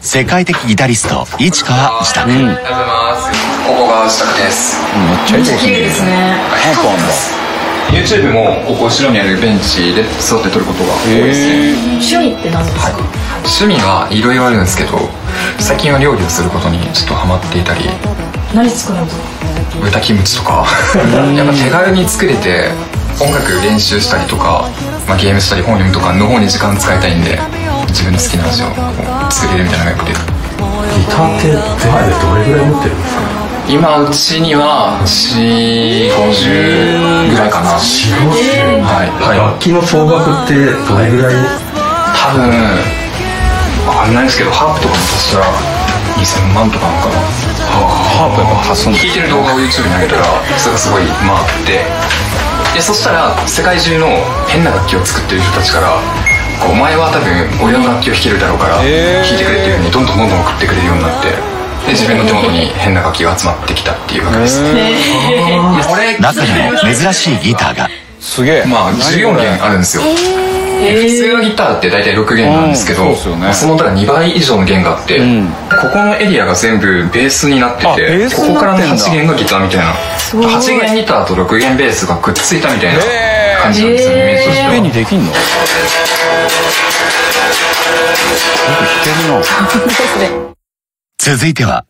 世界的ギタリスト市川自宅、ありがとうございます。ここが自宅です。めっちゃいいですね早くあんだ YouTube もここ後ろにあるベンチで座って撮ることが多いですね。趣味って何ですか、趣味はいろいろあるんですけど最近は料理をすることにちょっとハマっていたり。何作るんですか？豚キムチとか。やっぱ手軽に作れて音楽練習したりとか、まあ、ゲームしたり本読むとかの方に時間使いたいんで自分の好きな味を作れるみたいなのがよくて。ギターって全部でどれぐらい持ってるんですか？今うちには450ぐらいかな。450はい、はい、楽器の総額ってどれぐらい？多分わかんないですけどハープとかも足したら2000万とかなのか。なハープやっぱ発想弾いてる動画を YouTube に上げたらそれがすごい回って。でそしたら世界中の変な楽器を作ってる人たちから「お前は多分俺の楽器を弾けるだろうから弾いてくれ」っていうふうにどんどんどんどん送ってくれるようになってで自分の手元に変な楽器が集まってきたっていうわけですね。これ中にも珍しいギターが。すげえ。まあ14弦あるんですよ。普通のギターって大体6弦なんですけど、うんそね。まあそのだから2倍以上の弦があって、ん。ここのエリアが全部ベースになっててここからのになってんだ。8弦のギターみたいな。8弦ギターと6弦ベースがくっついたみたいな感じなんですよ、イメー。ジとしてペンにはできんの？よく弾けるな。続いては